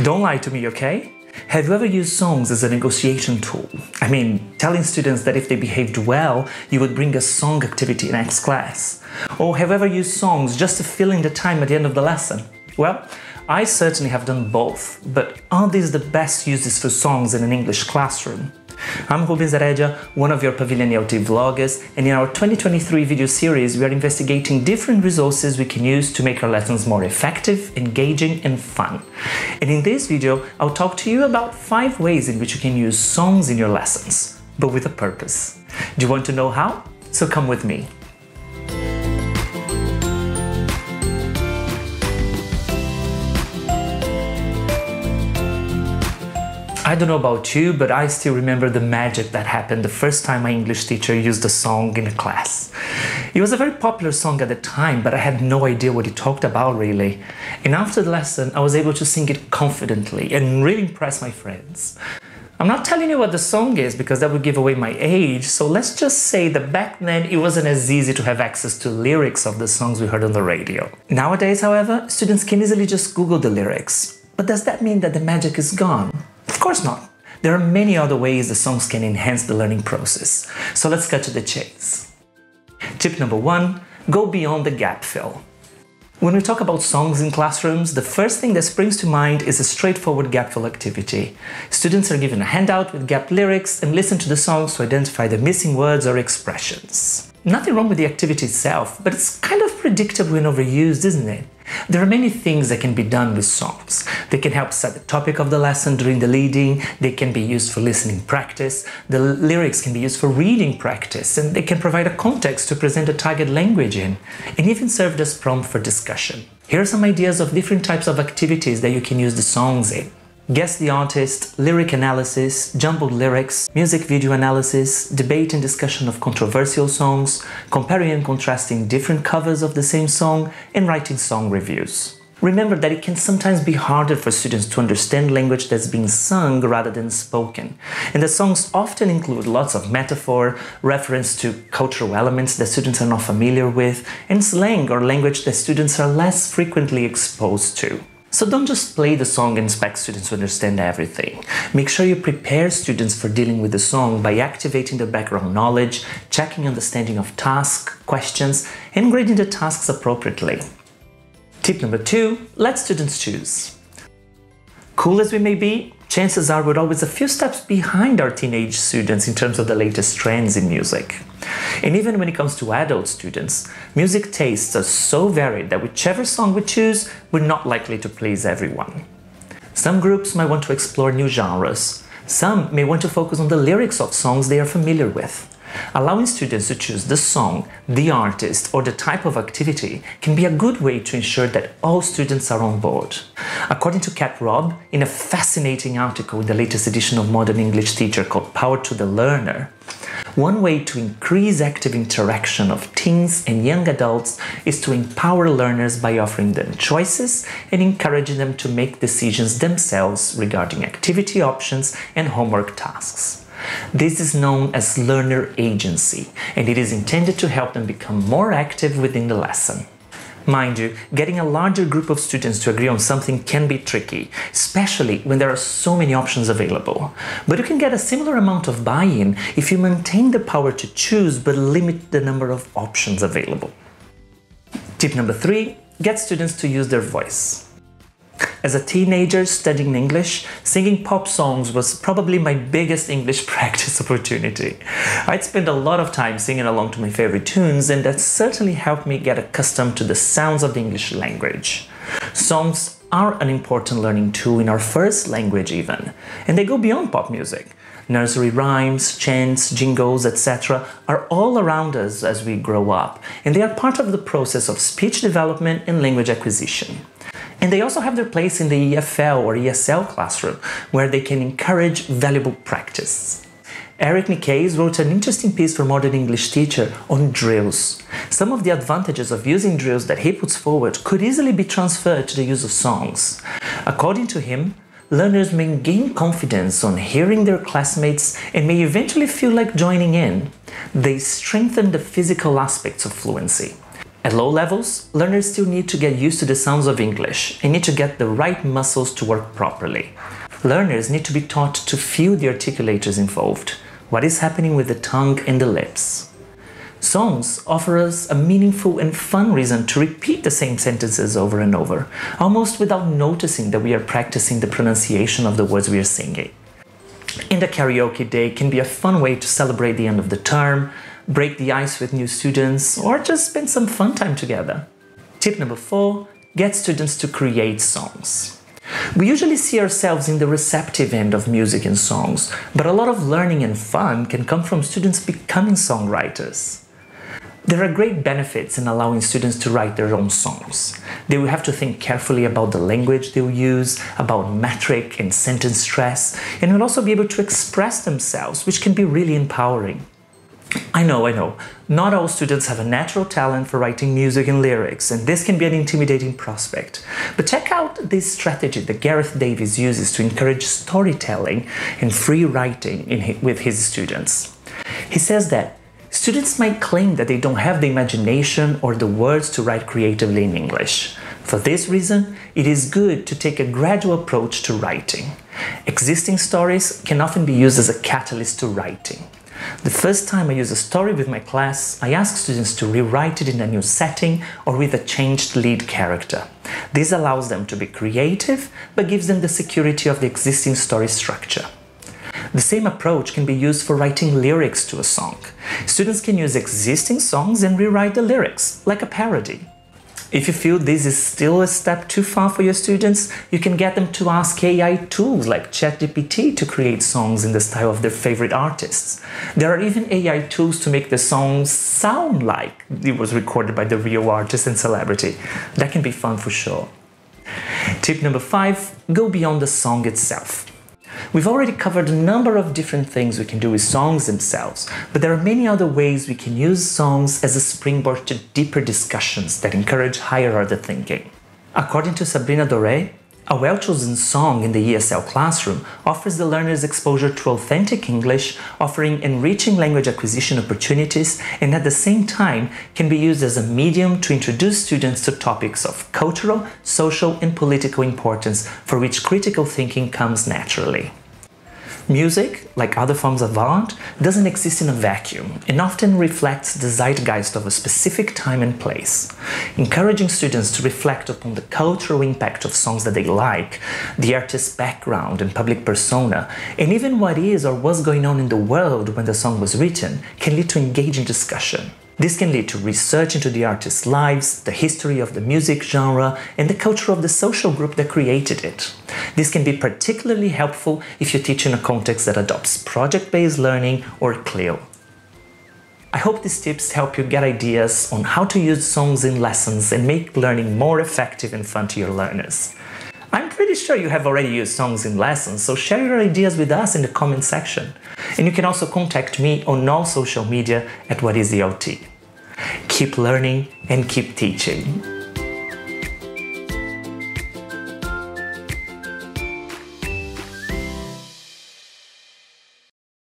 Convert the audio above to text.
Don't lie to me, okay? Have you ever used songs as a negotiation tool? I mean, telling students that if they behaved well, you would bring a song activity in next class. Or have you ever used songs just to fill in the time at the end of the lesson? Well, I certainly have done both, but are these the best uses for songs in an English classroom? I'm Rubens Heredia, one of your Pavilion ELT vloggers, and in our 2023 video series, we are investigating different resources we can use to make our lessons more effective, engaging, and fun. And in this video, I'll talk to you about five ways in which you can use songs in your lessons, but with a purpose. Do you want to know how? So come with me. I don't know about you, but I still remember the magic that happened the first time my English teacher used a song in a class. It was a very popular song at the time, but I had no idea what it talked about really. And after the lesson, I was able to sing it confidently and really impress my friends. I'm not telling you what the song is because that would give away my age, so let's just say that back then it wasn't as easy to have access to lyrics of the songs we heard on the radio. Nowadays, however, students can easily just Google the lyrics. But does that mean that the magic is gone? Of course not. There are many other ways the songs can enhance the learning process. So let's cut to the chase. Tip number one, go beyond the gap fill. When we talk about songs in classrooms, the first thing that springs to mind is a straightforward gap fill activity. Students are given a handout with gap lyrics and listen to the songs to identify the missing words or expressions. Nothing wrong with the activity itself, but it's kind of predictable and overused, isn't it? There are many things that can be done with songs. They can help set the topic of the lesson during the lead-in, they can be used for listening practice, the lyrics can be used for reading practice, and they can provide a context to present a target language in, and even serve as prompt for discussion. Here are some ideas of different types of activities that you can use the songs in. Guess the artist, lyric analysis, jumbled lyrics, music video analysis, debate and discussion of controversial songs, comparing and contrasting different covers of the same song, and writing song reviews. Remember that it can sometimes be harder for students to understand language that's being sung rather than spoken, and that songs often include lots of metaphor, reference to cultural elements that students are not familiar with, and slang or language that students are less frequently exposed to. So don't just play the song and expect students to understand everything. Make sure you prepare students for dealing with the song by activating their background knowledge, checking understanding of tasks, questions, and grading the tasks appropriately. Tip number two, let students choose. Cool as we may be, chances are we're always a few steps behind our teenage students in terms of the latest trends in music. And even when it comes to adult students, music tastes are so varied that whichever song we choose, we're not likely to please everyone. Some groups might want to explore new genres. Some may want to focus on the lyrics of songs they are familiar with. Allowing students to choose the song, the artist, or the type of activity can be a good way to ensure that all students are on board. According to Kat Robb, in a fascinating article in the latest edition of Modern English Teacher called Power to the Learner, one way to increase active interaction of teens and young adults is to empower learners by offering them choices and encouraging them to make decisions themselves regarding activity options and homework tasks. This is known as learner agency, and it is intended to help them become more active within the lesson. Mind you, getting a larger group of students to agree on something can be tricky, especially when there are so many options available. But you can get a similar amount of buy-in if you maintain the power to choose but limit the number of options available. Tip number three, get students to use their voice. As a teenager studying English, singing pop songs was probably my biggest English practice opportunity. I'd spend a lot of time singing along to my favorite tunes, and that certainly helped me get accustomed to the sounds of the English language. Songs are an important learning tool in our first language, even, and they go beyond pop music. Nursery rhymes, chants, jingles, etc. are all around us as we grow up, and they are part of the process of speech development and language acquisition. And they also have their place in the EFL or ESL classroom, where they can encourage valuable practice. Eric Nicaise wrote an interesting piece for Modern English Teacher on drills. Some of the advantages of using drills that he puts forward could easily be transferred to the use of songs. According to him, learners may gain confidence on hearing their classmates and may eventually feel like joining in. They strengthen the physical aspects of fluency. At low levels, learners still need to get used to the sounds of English and need to get the right muscles to work properly. Learners need to be taught to feel the articulators involved, what is happening with the tongue and the lips. Songs offer us a meaningful and fun reason to repeat the same sentences over and over, almost without noticing that we are practicing the pronunciation of the words we are singing. In the karaoke day can be a fun way to celebrate the end of the term, break the ice with new students, or just spend some fun time together. Tip number four, get students to create songs. We usually see ourselves in the receptive end of music and songs, but a lot of learning and fun can come from students becoming songwriters. There are great benefits in allowing students to write their own songs. They will have to think carefully about the language they will use, about metric and sentence stress, and will also be able to express themselves, which can be really empowering. I know, I know, not all students have a natural talent for writing music and lyrics, and this can be an intimidating prospect. But check out this strategy that Gareth Davis uses to encourage storytelling and free writing his, with his students. He says that students might claim that they don't have the imagination or the words to write creatively in English. For this reason, it is good to take a gradual approach to writing. Existing stories can often be used as a catalyst to writing. The first time I use a story with my class, I ask students to rewrite it in a new setting or with a changed lead character. This allows them to be creative, but gives them the security of the existing story structure. The same approach can be used for writing lyrics to a song. Students can use existing songs and rewrite the lyrics, like a parody. If you feel this is still a step too far for your students, you can get them to ask AI tools like ChatGPT to create songs in the style of their favorite artists. There are even AI tools to make the songs sound like it was recorded by the real artist and celebrity. That can be fun for sure. Tip number five, go beyond the song itself. We've already covered a number of different things we can do with songs themselves, but there are many other ways we can use songs as a springboard to deeper discussions that encourage higher order thinking. According to Sabrina Dore, a well-chosen song in the ESL classroom offers the learners exposure to authentic English, offering enriching language acquisition opportunities, and at the same time can be used as a medium to introduce students to topics of cultural, social, and political importance for which critical thinking comes naturally. Music, like other forms of art, doesn't exist in a vacuum and often reflects the zeitgeist of a specific time and place. Encouraging students to reflect upon the cultural impact of songs that they like, the artist's background and public persona, and even what is or was going on in the world when the song was written can lead to engaging discussion. This can lead to research into the artist's lives, the history of the music genre, and the culture of the social group that created it. This can be particularly helpful if you teach in a context that adopts project-based learning or CLIL. I hope these tips help you get ideas on how to use songs in lessons and make learning more effective and fun to your learners. I'm pretty sure you have already used songs in lessons, so share your ideas with us in the comment section. And you can also contact me on all social media at What is ELT. Keep learning and keep teaching.